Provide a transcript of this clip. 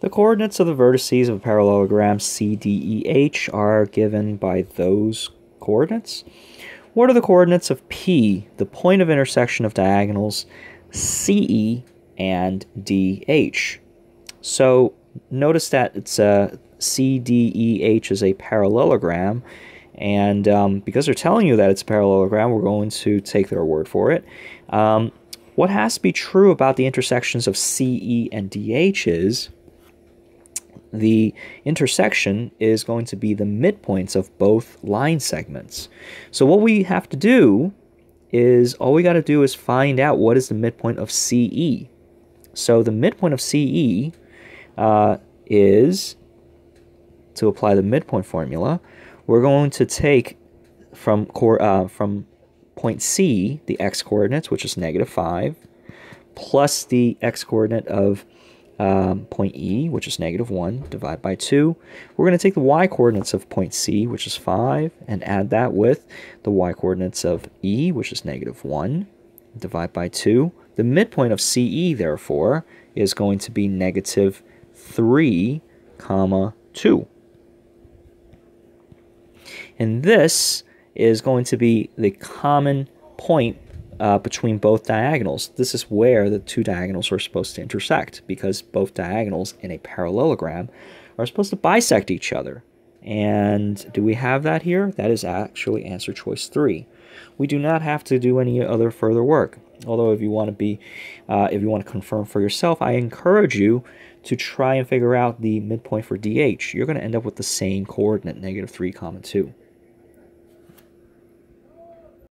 The coordinates of the vertices of a parallelogram CDEH are given by those coordinates. What are the coordinates of P, the point of intersection of diagonals CE and DH? So notice that it's a CDEH is a parallelogram, and um, because they're telling you that it's a parallelogram, we're going to take their word for it. Um, what has to be true about the intersections of CE and DH is the intersection is going to be the midpoints of both line segments. So what we have to do is all we got to do is find out what is the midpoint of CE. So the midpoint of CE uh, is, to apply the midpoint formula, we're going to take from, uh, from point C, the x-coordinates, which is negative 5, plus the x-coordinate of um, point E, which is negative 1, divide by 2. We're going to take the y-coordinates of point C, which is 5, and add that with the y-coordinates of E, which is negative 1, divide by 2. The midpoint of CE, therefore, is going to be negative 3, comma 2. And this is going to be the common point uh, between both diagonals. This is where the two diagonals are supposed to intersect because both diagonals in a parallelogram are supposed to bisect each other. And do we have that here? That is actually answer choice 3. We do not have to do any other further work. Although if you want to be, uh, if you want to confirm for yourself, I encourage you to try and figure out the midpoint for DH. You're going to end up with the same coordinate, negative 3 comma 2.